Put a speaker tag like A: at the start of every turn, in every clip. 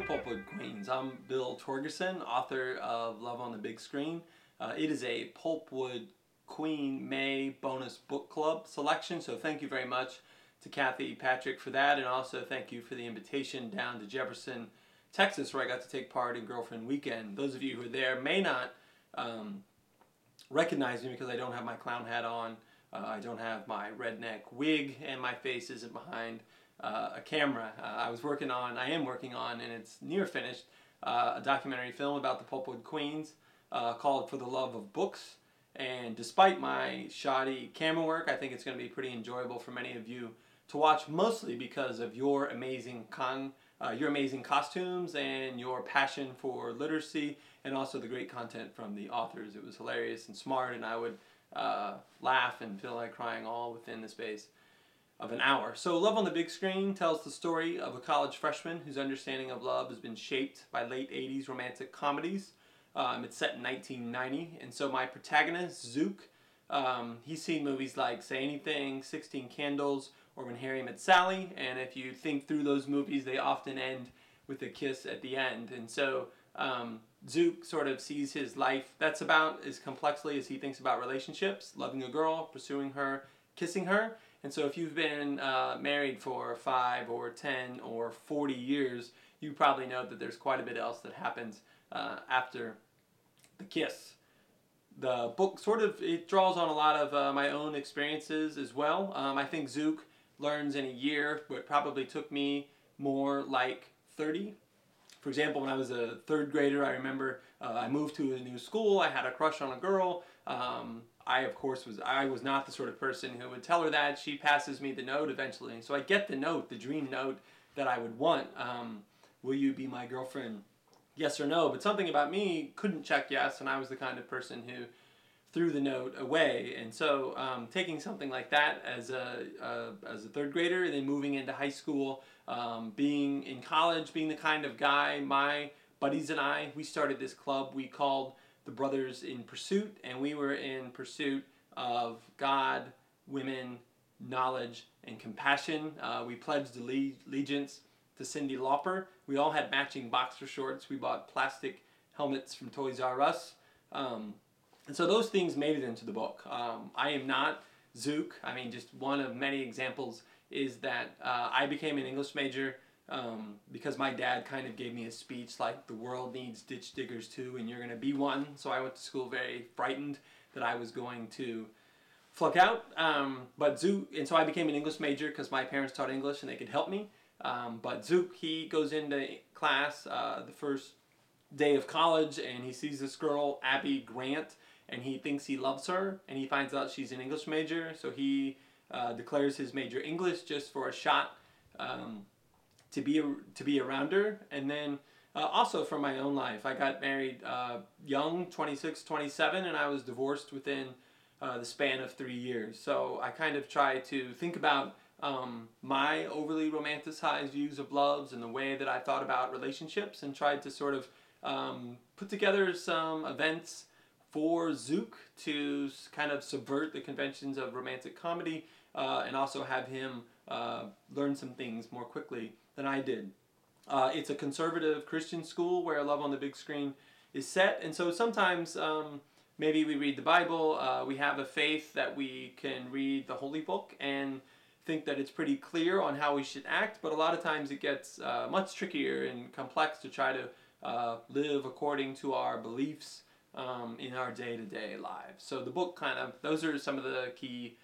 A: Pulpwood Queens. I'm Bill Torgerson, author of Love on the Big Screen. Uh, it is a Pulpwood Queen May bonus book club selection, so thank you very much to Kathy Patrick for that, and also thank you for the invitation down to Jefferson, Texas, where I got to take part in Girlfriend Weekend. Those of you who are there may not um, recognize me because I don't have my clown hat on, uh, I don't have my redneck wig, and my face isn't behind uh, a camera. Uh, I was working on, I am working on, and it's near finished, uh, a documentary film about the Pulpwood Queens uh, called For the Love of Books. And despite my shoddy camera work, I think it's going to be pretty enjoyable for many of you to watch, mostly because of your amazing con, uh, your amazing costumes and your passion for literacy, and also the great content from the authors. It was hilarious and smart, and I would uh, laugh and feel like crying all within the space of an hour. So, Love on the Big Screen tells the story of a college freshman whose understanding of love has been shaped by late 80s romantic comedies. Um, it's set in 1990, and so my protagonist, Zuke, um, he's seen movies like Say Anything, 16 Candles, or When Harry Met Sally, and if you think through those movies, they often end with a kiss at the end. And so um, Zuke sort of sees his life, that's about as complexly as he thinks about relationships, loving a girl, pursuing her, kissing her. And so if you've been uh, married for five or 10 or 40 years, you probably know that there's quite a bit else that happens uh, after the kiss. The book sort of, it draws on a lot of uh, my own experiences as well. Um, I think Zuke learns in a year but probably took me more like 30 for example, when I was a third grader, I remember uh, I moved to a new school. I had a crush on a girl. Um, I, of course, was I was not the sort of person who would tell her that. She passes me the note eventually, so I get the note, the dream note that I would want. Um, Will you be my girlfriend? Yes or no. But something about me couldn't check yes, and I was the kind of person who threw the note away. And so, um, taking something like that as a as a third grader, and then moving into high school, um, being in college, being the kind of guy my buddies and I, we started this club we called the Brothers in Pursuit, and we were in pursuit of God, women, knowledge, and compassion. Uh, we pledged allegiance to Cyndi Lauper. We all had matching boxer shorts. We bought plastic helmets from Toys R Us. Um, and so those things made it into the book. Um, I am not Zuke. I mean, just one of many examples is that uh, I became an English major um, because my dad kind of gave me a speech like the world needs ditch diggers too, and you're going to be one. So I went to school very frightened that I was going to flunk out. Um, but Zuke, and so I became an English major because my parents taught English and they could help me. Um, but Zuke, he goes into class uh, the first day of college and he sees this girl, Abby Grant, and he thinks he loves her, and he finds out she's an English major, so he uh, declares his major English just for a shot um, to be to be around her, and then. Uh, also from my own life, I got married uh, young, 26, 27, and I was divorced within uh, the span of three years. So I kind of try to think about um, my overly romanticized views of loves and the way that I thought about relationships and tried to sort of um, put together some events for Zuke to kind of subvert the conventions of romantic comedy uh, and also have him uh, learn some things more quickly than I did. Uh, it's a conservative Christian school where Love on the Big Screen is set, and so sometimes um, maybe we read the Bible, uh, we have a faith that we can read the Holy Book and think that it's pretty clear on how we should act, but a lot of times it gets uh, much trickier and complex to try to uh, live according to our beliefs um, in our day to day lives. So the book kind of, those are some of the key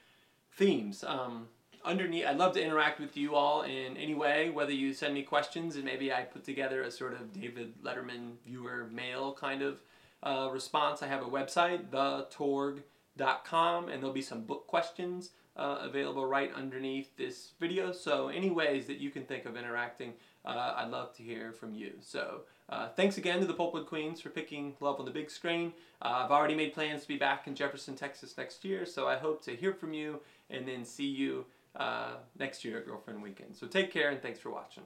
A: themes. Um, underneath, I'd love to interact with you all in any way, whether you send me questions and maybe I put together a sort of David Letterman viewer mail kind of uh, response. I have a website, thetorg.com, and there'll be some book questions uh, available right underneath this video. So any ways that you can think of interacting, uh, I'd love to hear from you. So uh, thanks again to the Pulpwood Queens for picking Love on the Big Screen. Uh, I've already made plans to be back in Jefferson, Texas next year, so I hope to hear from you and then see you uh, next year Girlfriend Weekend. So take care and thanks for watching.